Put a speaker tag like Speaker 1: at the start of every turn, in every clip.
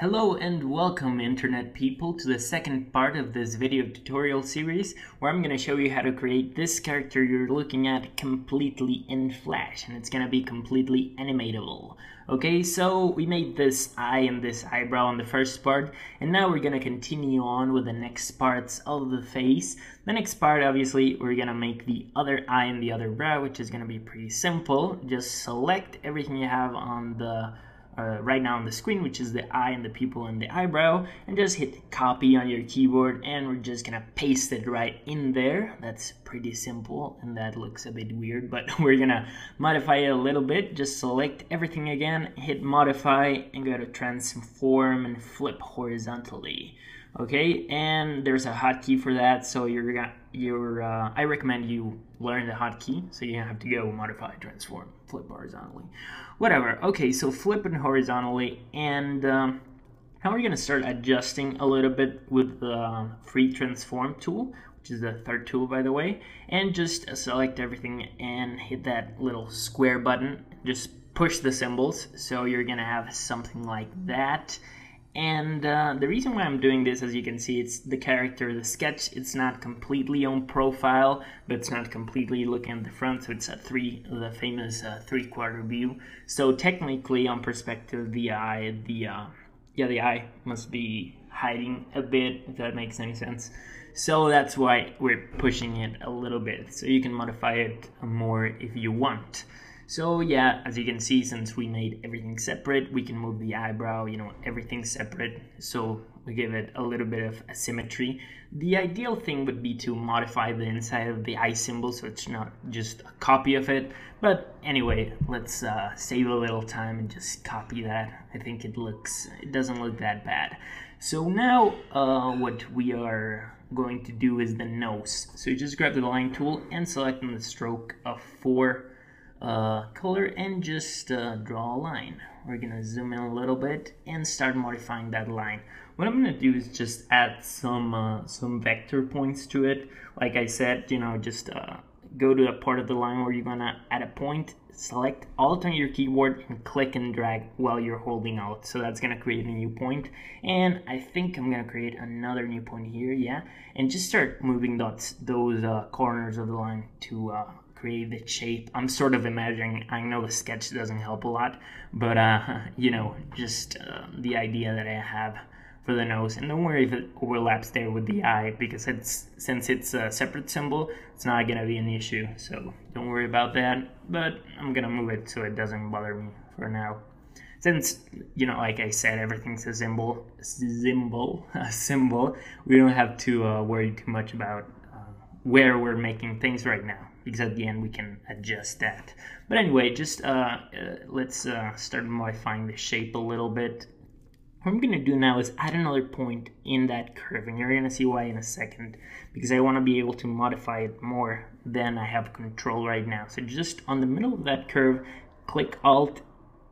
Speaker 1: Hello and welcome internet people to the second part of this video tutorial series where I'm going to show you how to create this character you're looking at completely in Flash and it's going to be completely animatable. Okay, so we made this eye and this eyebrow on the first part and now we're going to continue on with the next parts of the face. The next part obviously we're going to make the other eye and the other brow which is going to be pretty simple. Just select everything you have on the uh, right now on the screen, which is the eye and the pupil and the eyebrow, and just hit copy on your keyboard and we're just gonna paste it right in there. That's pretty simple and that looks a bit weird, but we're gonna modify it a little bit. Just select everything again, hit modify and go to transform and flip horizontally okay and there's a hotkey for that so you're gonna you're uh, I recommend you learn the hotkey so you have to go modify transform flip horizontally. Whatever okay so flipping horizontally and um, now we're gonna start adjusting a little bit with the free transform tool which is the third tool by the way and just select everything and hit that little square button. Just push the symbols so you're gonna have something like that and uh, the reason why I'm doing this, as you can see, it's the character, the sketch, it's not completely on profile, but it's not completely looking at the front, so it's a three, the famous uh, three-quarter view. So technically, on perspective, the eye, the, uh, yeah, the eye must be hiding a bit, if that makes any sense. So that's why we're pushing it a little bit, so you can modify it more if you want. So yeah, as you can see, since we made everything separate, we can move the eyebrow, you know, everything separate. So we give it a little bit of asymmetry. The ideal thing would be to modify the inside of the eye symbol so it's not just a copy of it. But anyway, let's uh, save a little time and just copy that. I think it looks, it doesn't look that bad. So now uh, what we are going to do is the nose. So you just grab the line tool and select on the stroke of 4 uh, color and just uh, draw a line. We're gonna zoom in a little bit and start modifying that line. What I'm gonna do is just add some uh, some vector points to it. Like I said, you know, just uh, go to a part of the line where you're gonna add a point, select Alt on your keyboard and click and drag while you're holding Alt. So that's gonna create a new point. And I think I'm gonna create another new point here, yeah. And just start moving those, those uh, corners of the line to create the shape. I'm sort of imagining, I know the sketch doesn't help a lot, but uh, you know, just uh, the idea that I have for the nose. And don't worry if it overlaps there with the eye because it's since it's a separate symbol, it's not gonna be an issue. So don't worry about that, but I'm gonna move it so it doesn't bother me for now. Since, you know, like I said, everything's a symbol, symbol, a symbol, we don't have to uh, worry too much about uh, where we're making things right now because at the end we can adjust that. But anyway, just uh, uh, let's uh, start modifying the shape a little bit. What I'm going to do now is add another point in that curve, and you're going to see why in a second, because I want to be able to modify it more than I have control right now. So just on the middle of that curve, click Alt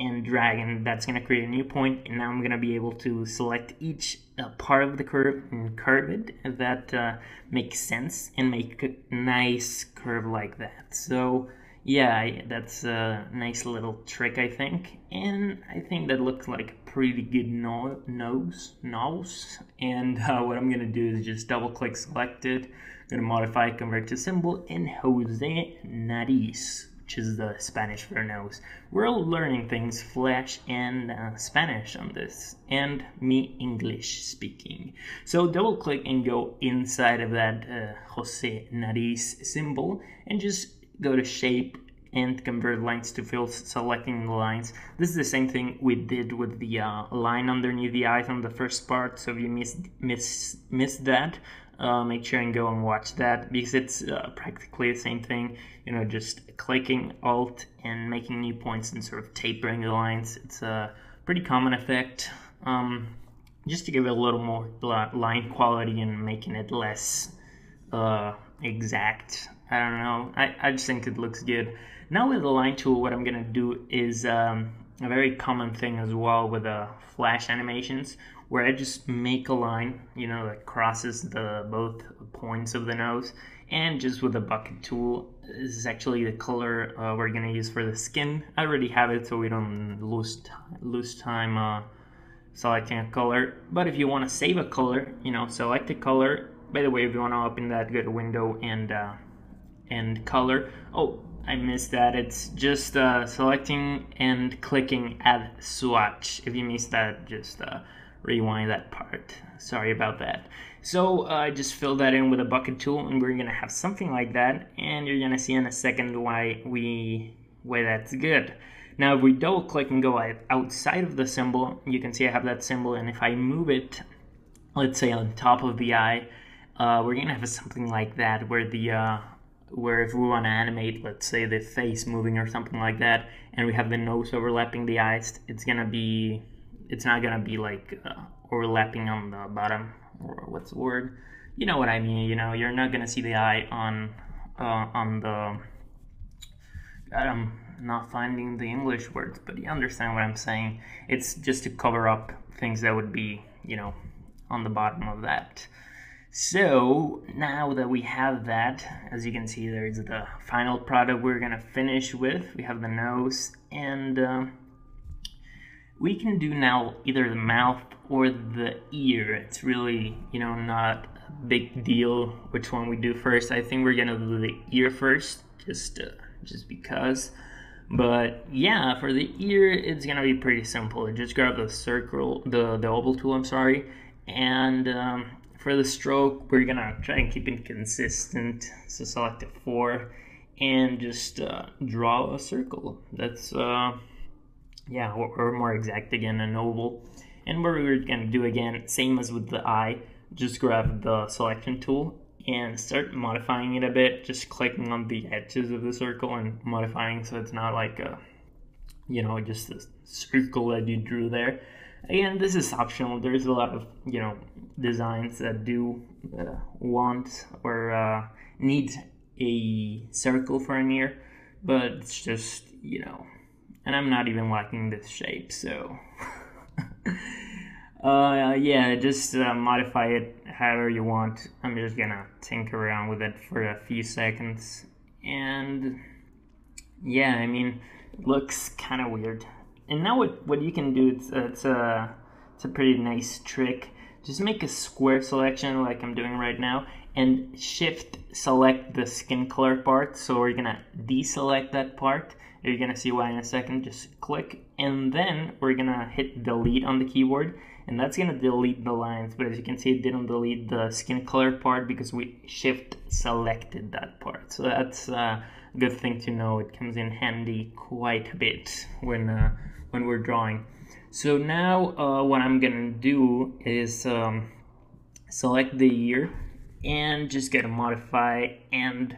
Speaker 1: and drag and that's going to create a new point and now I'm going to be able to select each uh, part of the curve and curve it that uh, makes sense and make a nice curve like that. So yeah that's a nice little trick I think and I think that looks like a pretty good no nose nose and uh, what I'm gonna do is just double click select it I'm gonna modify convert to symbol in Jose Nariz which is the Spanish for nose. We're learning things Flash and uh, Spanish on this, and me English speaking. So double click and go inside of that uh, Jose Nariz symbol and just go to shape and convert lines to fill selecting the lines. This is the same thing we did with the uh, line underneath the eyes on the first part. So if you missed, miss, missed that, uh, make sure and go and watch that because it's uh, practically the same thing. You know, just clicking Alt and making new points and sort of tapering the lines. It's a pretty common effect. Um, just to give it a little more line quality and making it less uh, exact. I don't know. I, I just think it looks good. Now with the line tool, what I'm gonna do is um, a very common thing as well with uh, flash animations where I just make a line, you know, that crosses the both points of the nose, and just with a bucket tool. This is actually the color uh, we're gonna use for the skin. I already have it, so we don't lose lose time uh, selecting a color. But if you want to save a color, you know, select a color. By the way, if you want to open that, go to Window and uh, and Color. Oh, I missed that. It's just uh, selecting and clicking Add Swatch. If you missed that, just uh, rewind that part. Sorry about that. So uh, I just filled that in with a bucket tool, and we're gonna have something like that. And you're gonna see in a second why we why that's good. Now if we double click and go outside of the symbol, you can see I have that symbol and if I move it, let's say on top of the eye, uh, we're gonna have something like that where the uh, where if we want to animate, let's say the face moving or something like that, and we have the nose overlapping the eyes, it's gonna be, it's not gonna be like uh, overlapping on the bottom, or what's the word? You know what I mean, you know, you're not gonna see the eye on, uh, on the, i'm not finding the English words, but you understand what I'm saying. It's just to cover up things that would be, you know, on the bottom of that. So now that we have that, as you can see, there's the final product we're gonna finish with. We have the nose, and uh, we can do now either the mouth or the ear. It's really, you know, not a big deal which one we do first. I think we're gonna do the ear first, just uh, just because. But yeah, for the ear, it's gonna be pretty simple. Just grab the circle, the, the oval tool, I'm sorry, and um, for the stroke, we're gonna try and keep it consistent. So select a four and just uh, draw a circle. That's, uh, yeah, or, or, more exact again, an oval. And what we're gonna do again, same as with the eye, just grab the selection tool and start modifying it a bit, just clicking on the edges of the circle and modifying so it's not like a, you know, just a circle that you drew there. Again, this is optional. There's a lot of, you know, designs that do uh, want or uh, need a circle for an ear, but it's just, you know, and I'm not even liking this shape, so. Uh, yeah, just uh, modify it however you want. I'm just gonna tinker around with it for a few seconds. And yeah, I mean, it looks kind of weird. And now what, what you can do, it's, uh, it's, a, it's a pretty nice trick. Just make a square selection like I'm doing right now and shift select the skin color part. So we're gonna deselect that part. You're gonna see why in a second. Just click and then we're gonna hit delete on the keyboard and that's to delete the lines but as you can see it didn't delete the skin color part because we shift selected that part so that's a good thing to know it comes in handy quite a bit when uh, when we're drawing so now uh, what I'm gonna do is um, select the year and just get a modify and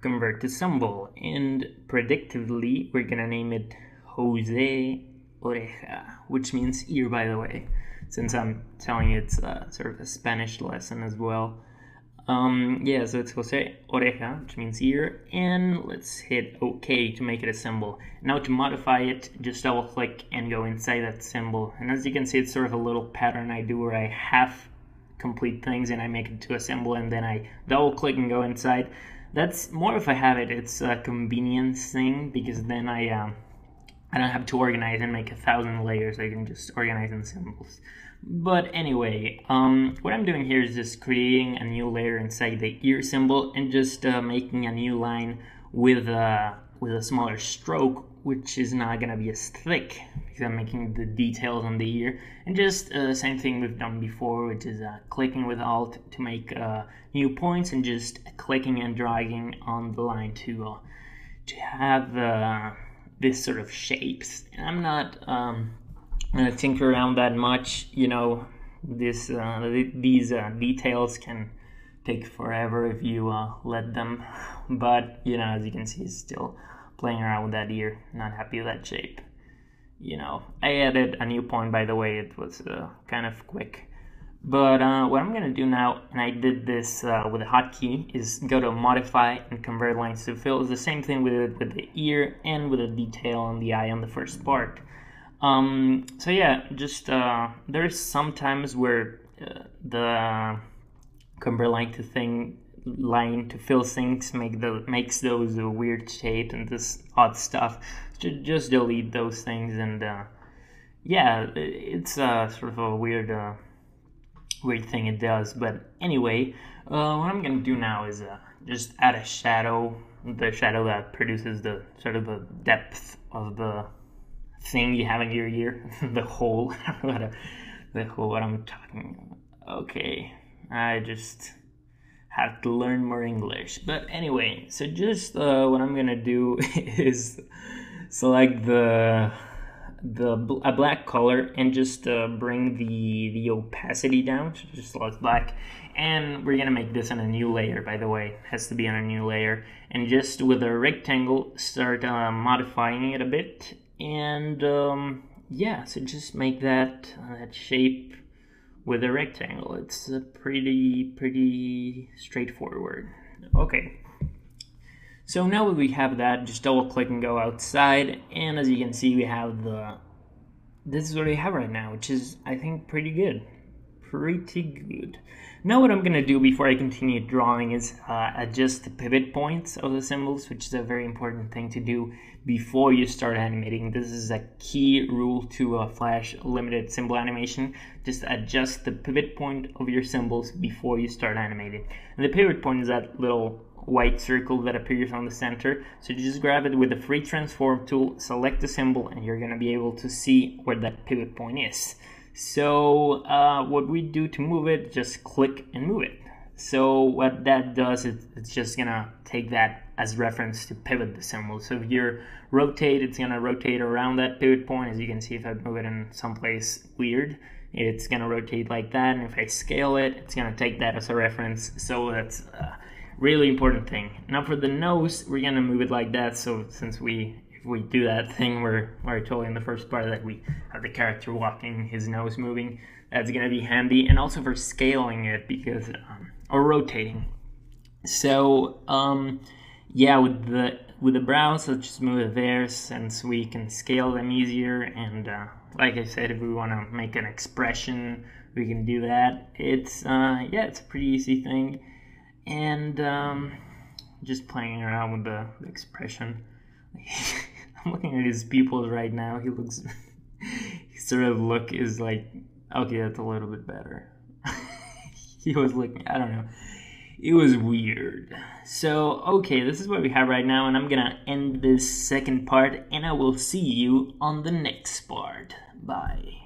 Speaker 1: convert to symbol and predictively we're gonna name it Jose Oreja which means ear by the way since I'm telling you it's uh, sort of a Spanish lesson as well. Um, yeah, so it's Jose Oreja, which means ear, and let's hit OK to make it a symbol. Now to modify it, just double click and go inside that symbol. And as you can see, it's sort of a little pattern I do where I half complete things and I make it to a symbol and then I double click and go inside. That's more if I have it, it's a convenience thing because then I, um, I don't have to organize and make a thousand layers. I can just organize in symbols. But anyway, um, what I'm doing here is just creating a new layer inside the ear symbol and just uh, making a new line with a, with a smaller stroke, which is not gonna be as thick because I'm making the details on the ear. And just uh, same thing we've done before, which is uh, clicking with Alt to make uh, new points and just clicking and dragging on the line to, uh, to have uh, this sort of shapes. And I'm not um, gonna tinker around that much. You know, this uh, these uh, details can take forever if you uh, let them. But you know, as you can see, still playing around with that ear. Not happy with that shape. You know, I added a new point by the way. It was uh, kind of quick. But uh, what I'm gonna do now, and I did this uh, with a hotkey, is go to modify and convert lines to fill. It's the same thing with, with the ear and with the detail on the eye on the first part. Um, so yeah, just uh, there's sometimes where uh, the convert line to thing line to fill things make the makes those weird shape and this odd stuff. So Just delete those things and uh, yeah, it's uh, sort of a weird, weird thing it does. But anyway, uh, what I'm gonna do now is uh, just add a shadow, the shadow that produces the sort of the depth of the thing you have in your ear, the hole, the hole. What I'm talking. Okay, I just have to learn more English. But anyway, so just uh, what I'm gonna do is select the the a black color and just uh, bring the the opacity down so just select black. And we're gonna make this on a new layer by the way. Has to be on a new layer. And just with a rectangle start uh, modifying it a bit. And um, yeah so just make that uh, that shape with a rectangle. It's pretty pretty straightforward. Okay so now that we have that, just double click and go outside. And as you can see, we have the, this is what we have right now, which is, I think, pretty good. Pretty good. Now what I'm going to do before I continue drawing is uh, adjust the pivot points of the symbols, which is a very important thing to do before you start animating. This is a key rule to a Flash limited symbol animation. Just adjust the pivot point of your symbols before you start animating. And the pivot point is that little white circle that appears on the center. So just grab it with the free transform tool, select the symbol, and you're gonna be able to see where that pivot point is. So uh, what we do to move it, just click and move it. So what that does is it's just gonna take that as reference to pivot the symbol. So if you're rotate, it's gonna rotate around that pivot point. As you can see, if I move it in someplace weird, it's gonna rotate like that. And if I scale it, it's gonna take that as a reference. So that's uh, really important thing. Now for the nose, we're gonna move it like that. So since we if we do that thing where, where I told you in the first part that we have the character walking, his nose moving, that's gonna be handy. And also for scaling it because, um, or rotating. So um, yeah, with the with the brows, let's just move it there since we can scale them easier. And uh, like I said, if we want to make an expression, we can do that. It's uh, yeah, it's a pretty easy thing and um, just playing around with the, expression. I'm looking at his pupils right now. He looks, his sort of look is like, okay, that's a little bit better. he was looking, I don't know. It was weird. So, okay, this is what we have right now, and I'm gonna end this second part, and I will see you on the next part. Bye.